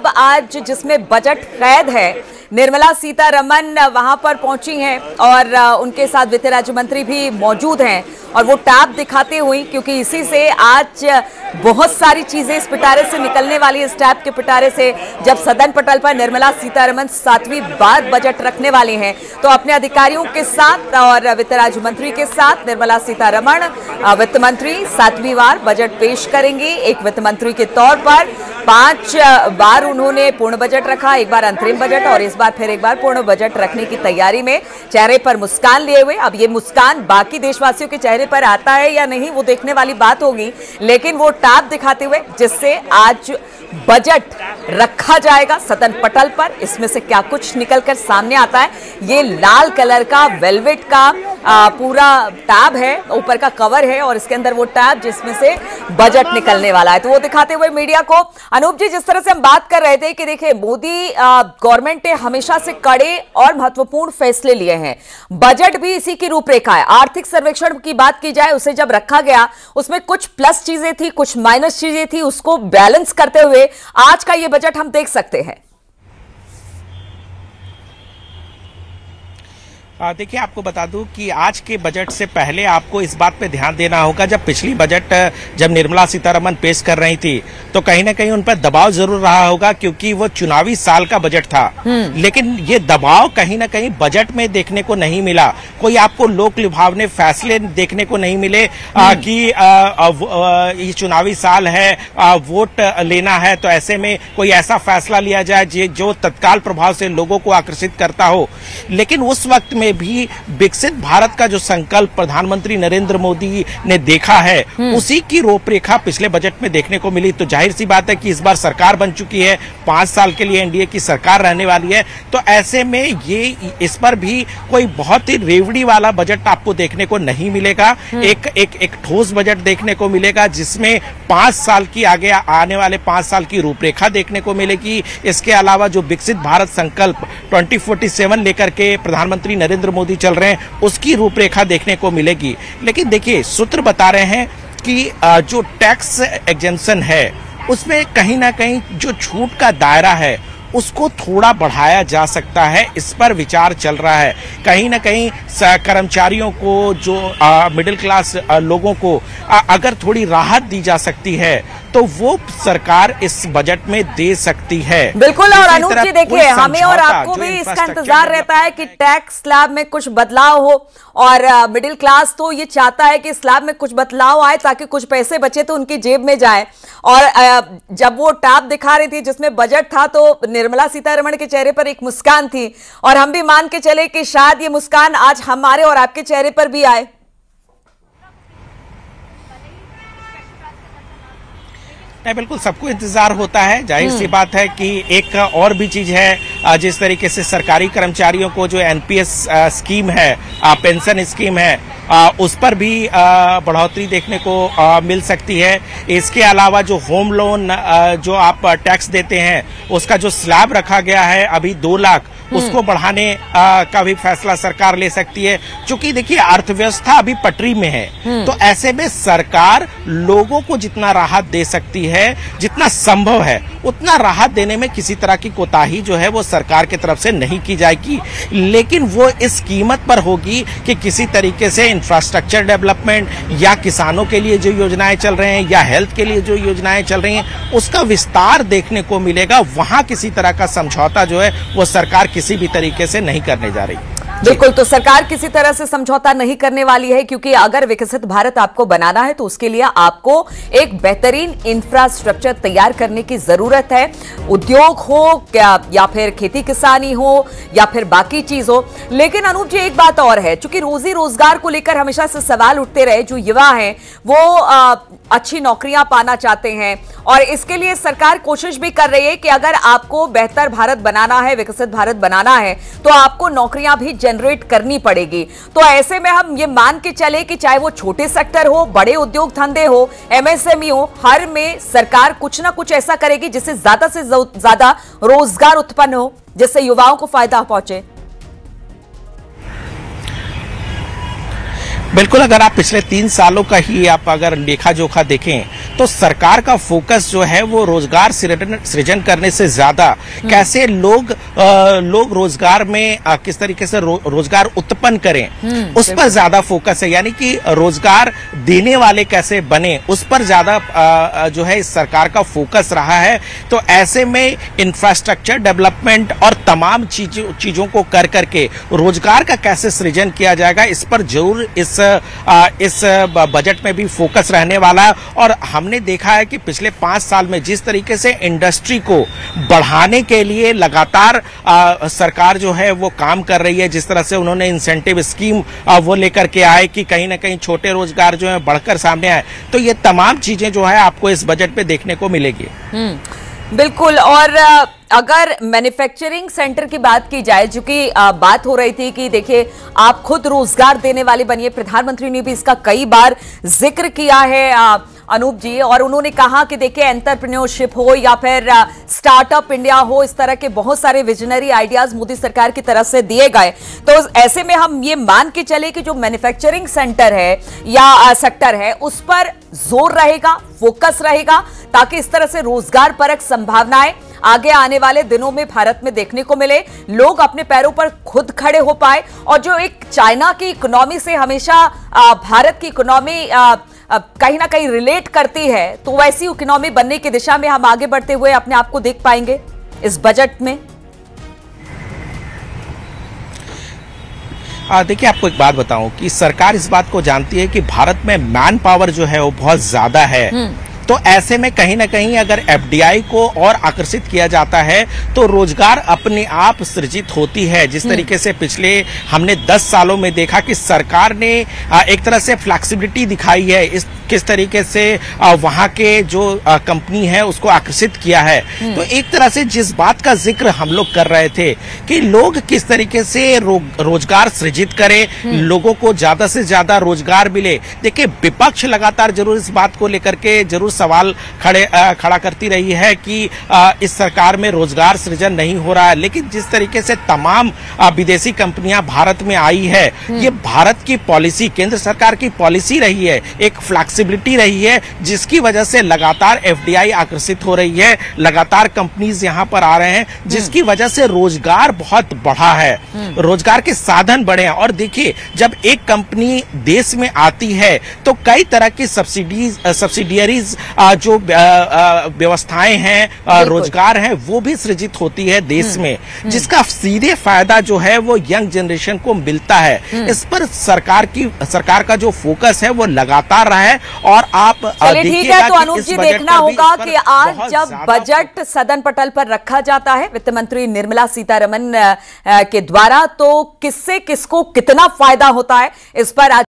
अब आज जिसमें बजट कैद है, निर्मला सीतारमन वहाँ पर पहुँची हैं और उनके साथ वित्त राज्य मंत्री भी मौजूद हैं। और वो टैप दिखाते हुई, क्योंकि इसी से आज बहुत सारी चीज़ें इस पिटारे से निकलने वाली, इस टैप के पिटारे से जब सदन पटल पर निर्मला सीतारमन सातवीं बार बजट रखने वाली हैं तो अपने अधिकारियों के साथ और वित्त राज्य मंत्री के साथ निर्मला सीतारमण वित्त मंत्री सातवीं बार बजट पेश करेंगी। एक वित्त मंत्री के तौर पर पाँच बार उन्होंने पूर्ण बजट रखा, एक बार अंतरिम बजट और इस बार फिर एक बार पूर्ण बजट रखने की तैयारी में चेहरे पर मुस्कान लिए हुए। अब ये मुस्कान बाकी देशवासियों के चेहरे पर आता है या नहीं, वो देखने वाली बात होगी। लेकिन वो टाप दिखाते हुए, जिससे आज बजट रखा जाएगा सदन पटल पर, इसमें से क्या कुछ निकलकर सामने आता है, ये लाल कलर का, वेलवेट का आ, पूरा टैब है ऊपर का कवर है और इसके अंदर वो टैब जिसमें से बजट निकलने वाला है। तो वो दिखाते हुए मीडिया को अनूप जी जिस तरह से हम बात कर रहे थे कि देखिए मोदी गवर्नमेंट ने हमेशा से कड़े और महत्वपूर्ण फैसले लिए हैं। बजट भी इसी की रूपरेखा है। आर्थिक सर्वेक्षण की बात की जाए उसे जब रखा गया उसमें कुछ प्लस चीज़ें थी कुछ माइनस चीज़ें थी उसको बैलेंस करते हुए आज का ये बजट हम देख सकते हैं। देखिए आपको बता दूँ कि आज के बजट से पहले आपको इस बात पे ध्यान देना होगा जब पिछली बजट जब निर्मला सीतारमन पेश कर रही थी तो कहीं ना कहीं उन पर दबाव ज़रूर रहा होगा क्योंकि वो चुनावी साल का बजट था हम्म। लेकिन ये दबाव कहीं ना कहीं बजट में देखने को नहीं मिला कोई आपको लोक लुभावने फैसले देखने को नहीं मिले आ, हम्म। कि ये चुनावी साल है आ, वोट लेना है तो ऐसे में कोई ऐसा फैसला लिया जाए जो तत्काल प्रभाव से लोगों को आकर्षित करता हो लेकिन उस वक्त में में भी विकसित भारत का जो संकल्प प्रधानमंत्री नरेंद्र मोदी ने देखा है हम्म। उसी की रूपरेखा पिछले बजट में देखने को मिली तो ज़ाहिर सी बात है कि इस बार सरकार बन चुकी है पाँच साल के लिए एनडीए की सरकार रहने वाली है तो ऐसे में ये इस पर भी कोई बहुत ही रेवड़ी वाला बजट आपको देखने को नहीं मिलेगा हम्म। एक एक एक ठोस बजट देखने को मिलेगा जिसमें पाँच साल की आगे आने वाले पाँच साल की रूपरेखा देखने को मिलेगी इसके अलावा जो विकसित भारत संकल्प 2047 लेकर के प्रधानमंत्री नरेंद्र नरेंद्र मोदी चल रहे हैं, उसकी रूपरेखा देखने को मिलेगी। लेकिन देखिए, सूत्र बता रहे हैं कि जो टैक्स एग्जेंशन है, उसमें कहीं ना कहीं जो छूट का दायरा है उसको थोड़ा बढ़ाया जा सकता है इस पर विचार चल रहा है। कहीं ना कहीं कर्मचारियों को जो मिडिल क्लास लोगों को आ, अगर थोड़ी राहत दी जा सकती है तो वो सरकार इस बजट में दे सकती है। बिल्कुल और अनूप जी देखिए हमें और आपको भी इसका इंतज़ार रहता है कि टैक्स स्लैब में कुछ बदलाव हो और मिडिल क्लास तो ये चाहता है कि स्लैब में कुछ बदलाव आए ताकि कुछ पैसे बचे तो उनकी जेब में जाए। और जब वो टैब दिखा रही थी जिसमें बजट था तो निर्मला सीतारमण के चेहरे पर एक मुस्कान थी और हम भी मान के चले कि शायद ये मुस्कान आज हमारे और आपके चेहरे पर भी आए। नहीं बिल्कुल सबको इंतज़ार होता है ज़ाहिर सी हम्म। बात है कि एक और भी चीज़ है जिस तरीके से सरकारी कर्मचारियों को जो एनपीएस स्कीम है पेंशन स्कीम है उस पर भी बढ़ोतरी देखने को मिल सकती है इसके अलावा जो होम लोन जो आप टैक्स देते हैं उसका जो स्लैब रखा गया है अभी दो लाख। उसको बढ़ाने आ, का भी फैसला सरकार ले सकती है। क्योंकि देखिए अर्थव्यवस्था अभी पटरी में है। हम्म। तो ऐसे में सरकार लोगों को जितना राहत दे सकती है जितना संभव है उतना राहत देने में किसी तरह की कोताही जो है वो सरकार की तरफ़ से नहीं की जाएगी। लेकिन वो इस कीमत पर होगी कि किसी तरीके से इंफ्रास्ट्रक्चर डेवलपमेंट या किसानों के लिए जो योजनाएँ चल रहे हैं या हेल्थ के लिए जो योजनाएँ चल रही हैं उसका विस्तार देखने को मिलेगा। वहाँ किसी तरह का समझौता जो है वो सरकार किसी भी तरीके से नहीं करने जा रही। बिल्कुल तो सरकार किसी तरह से समझौता नहीं करने वाली है क्योंकि अगर विकसित भारत आपको बनाना है तो उसके लिए आपको एक बेहतरीन इंफ्रास्ट्रक्चर तैयार करने की ज़रूरत है। उद्योग हो क्या या फिर खेती किसानी हो या फिर बाकी चीज़ हो। लेकिन अनूप जी एक बात और है चूँकि रोजी रोज़गार को लेकर हमेशा से सवाल उठते रहे जो युवा हैं वो आ, अच्छी नौकरियाँ पाना चाहते हैं। और इसके लिए सरकार कोशिश भी कर रही है कि अगर आपको बेहतर भारत बनाना है विकसित भारत बनाना है तो आपको नौकरियाँ भी जनरेट करनी पड़ेगी। तो ऐसे में हम ये मान के चले कि चाहे वो छोटे सेक्टर हो, बड़े उद्योग धंधे हो एमएसएमई हो, हर में सरकार कुछ ना कुछ ऐसा करेगी जिससे ज़्यादा से ज़्यादा रोज़गार उत्पन्न हो, जिससे युवाओं को फ़ायदा पहुँचे। बिल्कुल, अगर आप पिछले तीन सालों का ही आप अगर लेखा जोखा देखें तो सरकार का फोकस जो है वो रोज़गार सृजन करने से ज़्यादा। कैसे लोग आ, लोग रोज़गार में आ, किस तरीके से रो, रोज़गार उत्पन्न करें हम्म, उस पर ज़्यादा फोकस है। यानी कि रोज़गार देने वाले कैसे बने उस पर ज़्यादा जो है इस सरकार का फोकस रहा है। तो ऐसे में इंफ्रास्ट्रक्चर डेवलपमेंट और तमाम चीज़ों चीज़ों को कर करके रोज़गार का कैसे सृजन किया जाएगा इस पर ज़रूर इस आ, इस बजट में भी फोकस रहने वाला है। और हमने देखा है कि पिछले पाँच साल में जिस तरीके से इंडस्ट्री को बढ़ाने के लिए लगातार आ, सरकार जो है वो काम कर रही है जिस तरह से उन्होंने इंसेंटिव स्कीम आ, वो लेकर के आए कि कहीं ना कहीं छोटे रोज़गार जो है बढ़कर सामने आए। तो ये तमाम चीज़ें जो है आपको इस बजट पे देखने को मिलेगी। हम्म, बिल्कुल। और अगर मैन्युफैक्चरिंग सेंटर की बात की जाए जो कि बात हो रही थी कि देखिए आप खुद रोज़गार देने वाले बनिए। प्रधानमंत्री ने भी इसका कई बार ज़िक्र किया है आ, अनूप जी, और उन्होंने कहा कि देखिए एंटरप्रेन्योरशिप हो या फिर स्टार्टअप इंडिया हो, इस तरह के बहुत सारे विजनरी आइडियाज़ मोदी सरकार की तरफ़ से दिए गए। तो ऐसे में हम ये मान के चले कि जो मैन्युफैक्चरिंग सेंटर है या सेक्टर है, उस पर ज़ोर रहेगा फोकस रहेगा, ताकि इस तरह से रोज़गार परक संभावनाएँ आगे आने वाले दिनों में भारत में देखने को मिले, लोग अपने पैरों पर खुद खड़े हो पाए, और जो एक चाइना की इकोनॉमी से हमेशा भारत की इकोनॉमी कहीं ना कहीं रिलेट करती है तो वैसी इकोनॉमी बनने की दिशा में हम आगे बढ़ते हुए अपने आप को देख पाएँगे इस बजट में देखिए आपको एक बात बताऊँ कि सरकार इस बात को जानती है कि भारत में मैन पावर जो है वो बहुत ज़्यादा है हम्म। तो ऐसे में कहीं ना कहीं अगर एफडीआई को और आकर्षित किया जाता है तो रोज़गार अपने आप सृजित होती है जिस हम्म। तरीके से पिछले हमने 10 सालों में देखा कि सरकार ने एक तरह से फ्लैक्सिबिलिटी दिखाई है इस किस तरीके से वहाँ के जो कंपनी है उसको आकर्षित किया है हम्म। तो एक तरह से जिस बात का ज़िक्र हम लोग कर रहे थे कि लोग किस तरीके से रो, रोज़गार सृजित करें हम्म। लोगों को ज़्यादा से ज़्यादा रोज़गार मिले देखिए विपक्ष लगातार ज़रूर इस बात को लेकर के ज़रूर सवाल खड़े आ, खड़ा करती रही है कि आ, इस सरकार में रोज़गार सृजन नहीं हो रहा है लेकिन जिस तरीके से तमाम विदेशी कंपनियाँ भारत में आई है हम्म। ये भारत की पॉलिसी केंद्र सरकार की पॉलिसी रही है एक फ्लैक्सिबिलिटी रही है जिसकी वजह से लगातार एफडीआई आकर्षित हो रही है लगातार कंपनीज़ यहाँ पर आ रहे हैं जिसकी। वजह से रोज़गार बहुत बढ़ा है। रोज़गार के साधन बढ़े हैं और देखिए जब एक कंपनी देश में आती है तो कई तरह की सब्सिडीज सब्सिडियरीज जो व्यवस्थाएँ हैं रोज़गार हैं वो भी सृजित होती है देश हम्म, में हम्म। जिसका सीधे फ़ायदा जो है वो यंग जनरेशन को मिलता है हम्म। इस पर सरकार की सरकार का जो फोकस है वो लगातार रहा है और आप ठीक है तो अनूप जी देखना होगा कि आज जब बजट सदन पटल पर रखा जाता है वित्त मंत्री निर्मला सीतारमन के द्वारा तो किससे किसको कितना फ़ायदा होता है? इस पर आज